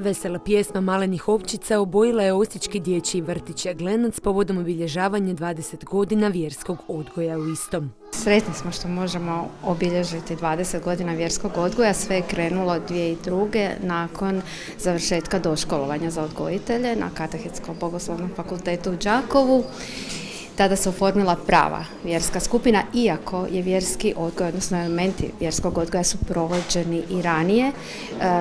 Vesela pjesma Malenih općica obojila je Osječki dječji vrtić Glenac povodom obilježavanja 20 godina vjerskog odgoja u istom. Sretni smo što možemo obilježiti 20 godina vjerskog odgoja. Sve je krenulo 2002. nakon završetka doškolovanja za odgojitelje na Katehetskom bogoslovnom fakultetu u Đakovu tada se oformila prava vjerska skupina, iako je vjerski odgoj, odnosno elementi vjerskog odgoja su provođeni i ranije e,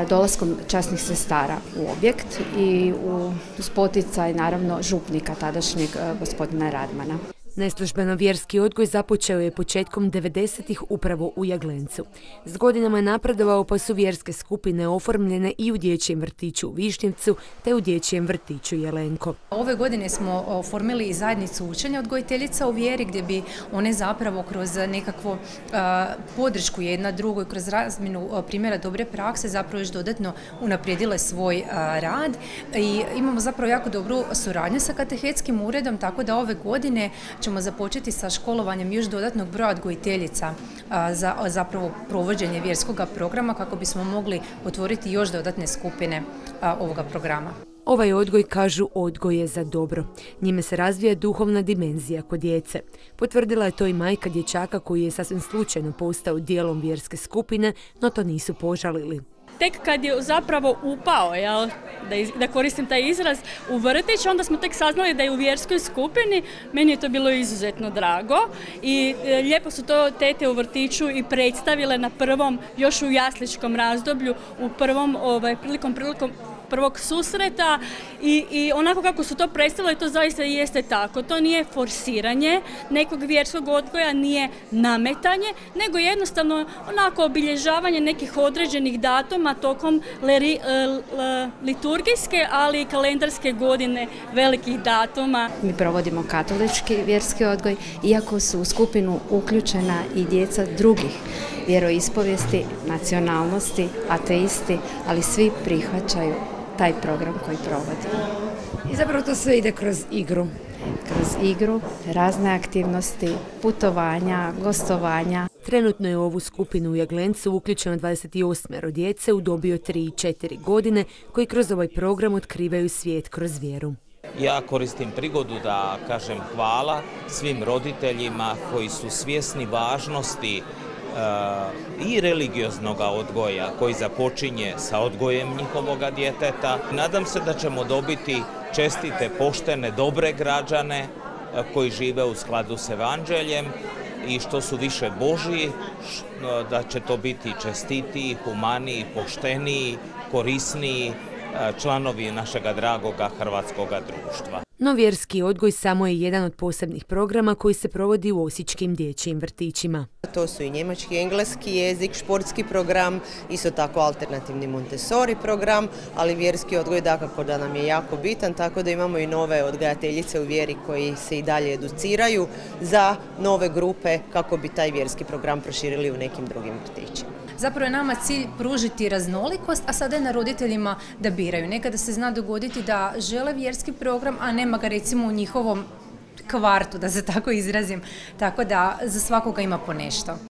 dolaskom časnih sestara u objekt i u spoticaj naravno župnika tadašnjeg e, gospodina Radmana. Neslužbeno vjerski odgoj započeo je početkom 90-ih upravo u Jaglencu. S godinama je napredovao pa su vjerske skupine oformljene i u dječjem vrtiću u Višnjevcu te u dječjem vrtiću Jelenko. Ove godine smo oformili i zajednicu učenja odgojiteljica u vjeri gdje bi one zapravo kroz nekakvu podršku jedna drugoj, kroz razminu primjera dobre prakse zapravo još dodatno unaprijedile svoj rad i imamo zapravo jako dobru suradnju sa katehetskim uredom tako da ove godine ćemo započeti sa školovanjem još dodatnog broja odgojiteljica za zapravo provođenje vjerskog programa kako bismo mogli otvoriti još dodatne skupine ovoga programa. Ovaj odgoj kažu odgoj je za dobro. Njime se razvija duhovna dimenzija kod djece. Potvrdila je to i majka dječaka koji je sasvim slučajno postao dijelom vjerske skupine, no to nisu požalili tek kad je zapravo upao, jel, da, da koristim taj izraz, u vrtić, onda smo tek saznali da je u vjerskoj skupini, meni je to bilo izuzetno drago i e, lijepo su to tete u vrtiću i predstavile na prvom, još u jasličkom razdoblju, u prvom, ovaj, prilikom, prilikom prvog susreta i, i onako kako su to predstavili, to zaista jeste tako. To nije forsiranje nekog vjerskog odgoja, nije nametanje, nego jednostavno onako obilježavanje nekih određenih datuma tokom liturgijske, ali i kalendarske godine velikih datuma. Mi provodimo katolički vjerski odgoj, iako su u skupinu uključena i djeca drugih vjeroispovijesti, nacionalnosti, ateisti, ali svi prihvaćaju taj program koji provodimo. I zapravo to sve ide kroz igru. Kroz igru, razne aktivnosti, putovanja, gostovanja. Trenutno je u ovu skupinu u Jaglencu uključeno 28 djece u dobi od 3 i 4 godine koji kroz ovaj program otkrivaju svijet kroz vjeru. Ja koristim prigodu da kažem hvala svim roditeljima koji su svjesni važnosti i religioznog odgoja koji započinje sa odgojem njihovoga djeteta. Nadam se da ćemo dobiti čestite, poštene, dobre građane koji žive u skladu s evanđeljem i što su više Božiji, da će to biti čestitiji, humaniji, pošteniji, korisniji članovi našega dragoga hrvatskoga društva. No vjerski odgoj samo je jedan od posebnih programa koji se provodi u Osječkim dječjim vrtićima. To su i njemački, engleski jezik, športski program, isto tako alternativni Montessori program, ali vjerski odgoj dakako da nam je jako bitan, tako da imamo i nove odgajateljice u vjeri koji se i dalje educiraju za nove grupe kako bi taj vjerski program proširili u nekim drugim vrtićima. Zapravo je nama cilj pružiti raznolikost, a sada je na roditeljima da biraju. Nekada se zna dogoditi da žele vjerski program, a nema ga recimo u njihovom kvartu, da se tako izrazim. Tako da za svakoga ima po nešto.